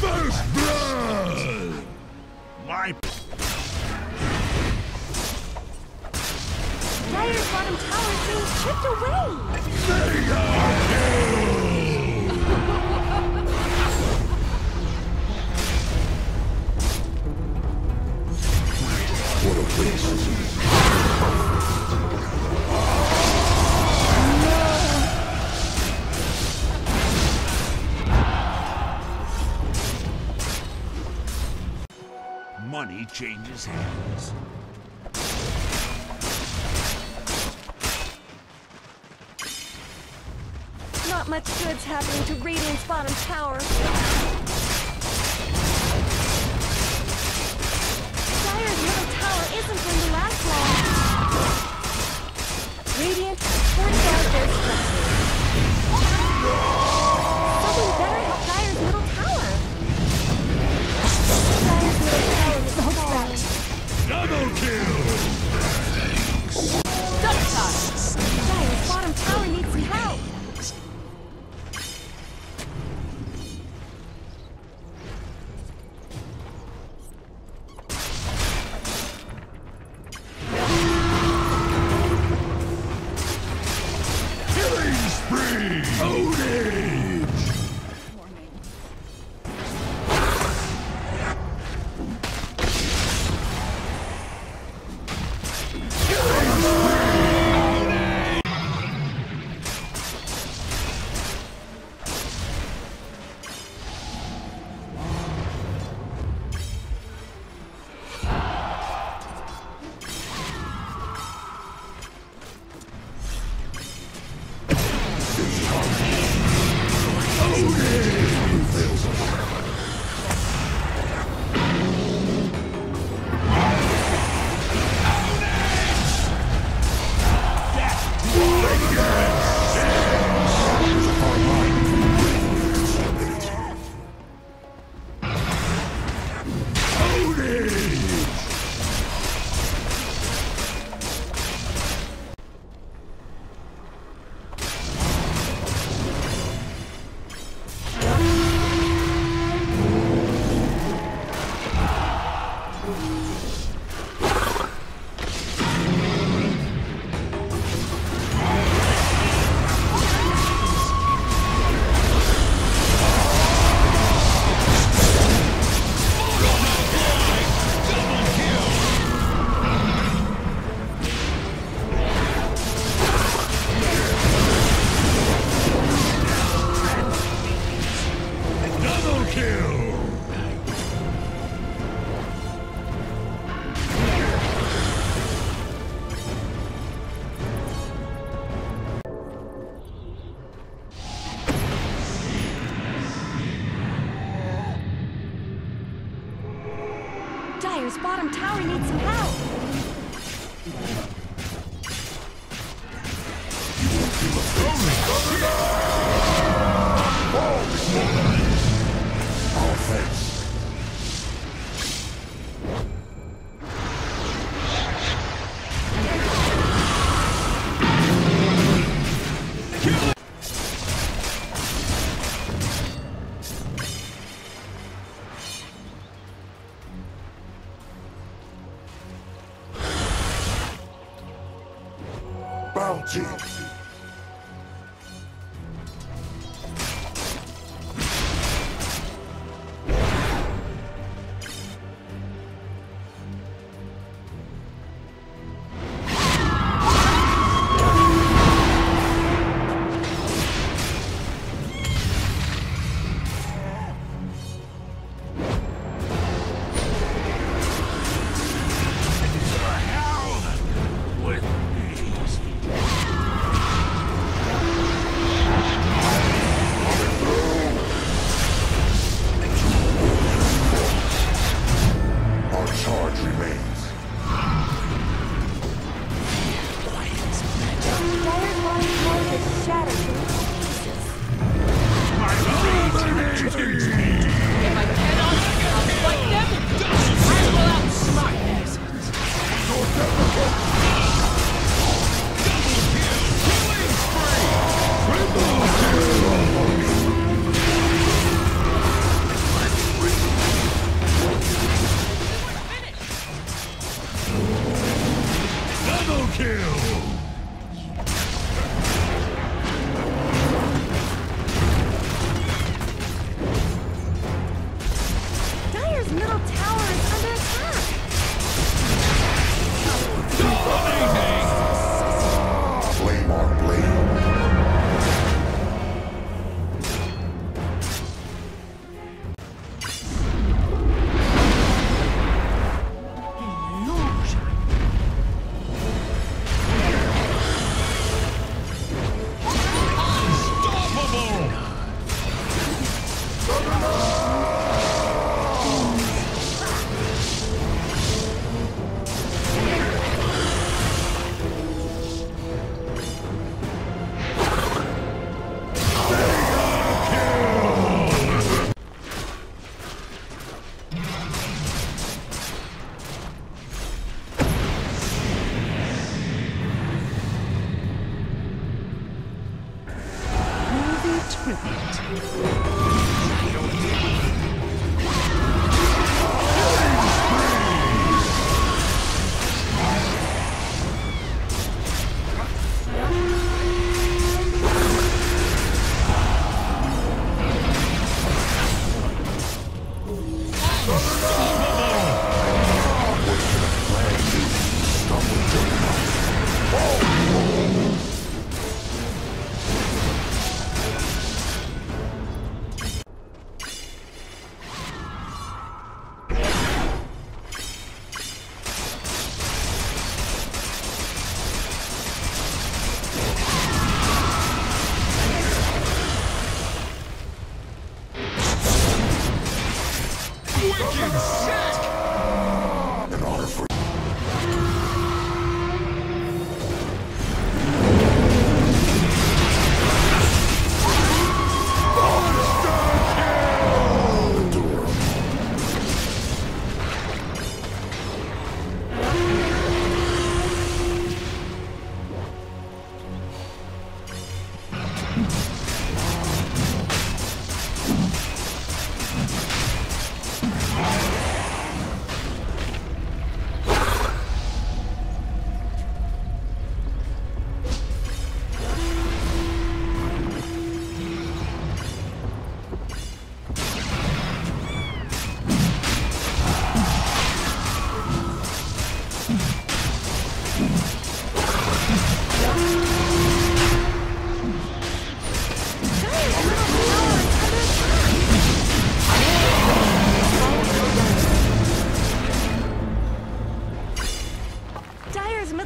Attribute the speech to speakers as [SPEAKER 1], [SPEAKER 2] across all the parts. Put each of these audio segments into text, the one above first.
[SPEAKER 1] First blood! My
[SPEAKER 2] Dire's bottom tower being chipped away!
[SPEAKER 1] what changes hands.
[SPEAKER 2] Not much good's happening to Radiant's bottom tower. Dire's middle tower isn't going to last long. Radiant has fortified their Aleluia! Bottom tower needs some help.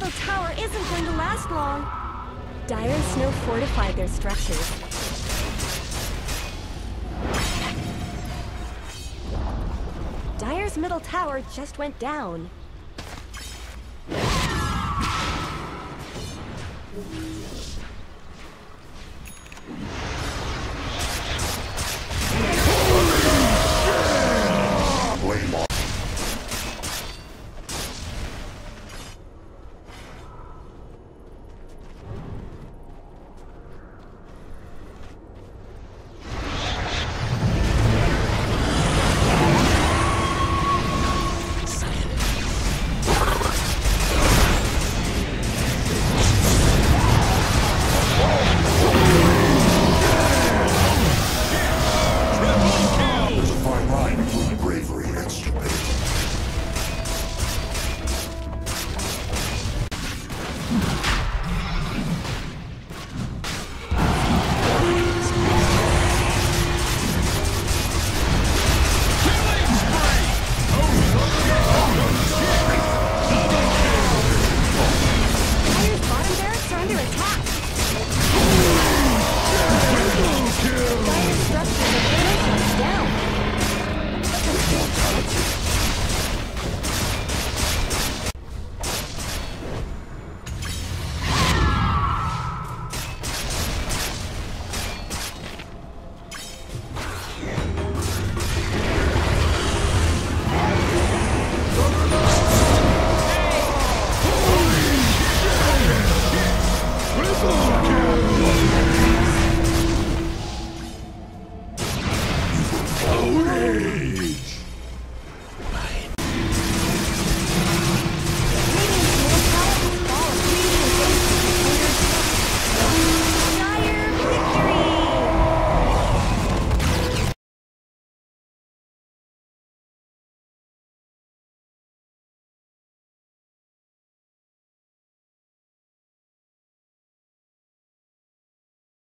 [SPEAKER 2] Miracle Tower isn't going to last long. Dire and snow fortified their structures. Dire's middle tower just went down.